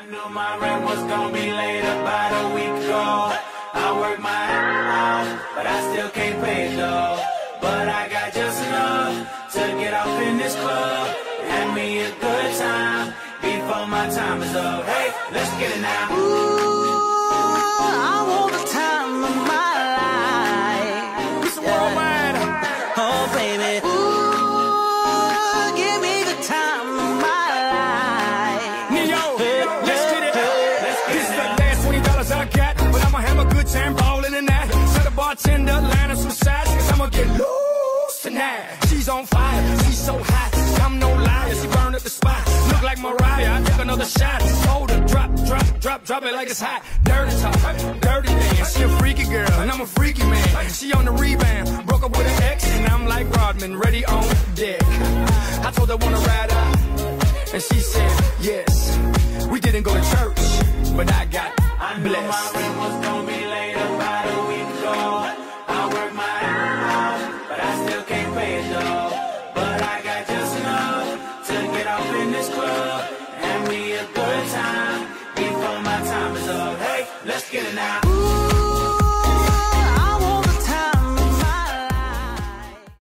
I knew my rent was gonna be late about a week ago. I work my ass off, but I still can't pay it though. But I got just enough to get off in this club. Have me a good time before my time is up. Hey, let's get it now. I want the time of my life. It's worldwide. Oh, baby. Bartender line up some sides, cause I'ma get loose tonight. She's on fire, she's so hot. I'm no liar, she burned up the spot. Look like Mariah, I took another shot. Hold her, drop, drop, drop, drop it like it's hot. Dirty talk, dirty dance. She a freaky girl, and I'm a freaky man. She on the rebound, broke up with an ex, and I'm like Rodman, ready on deck. I told her wanna ride out. And she said, yes. We didn't go to church, but I got I knew my blessed. Let's get it now.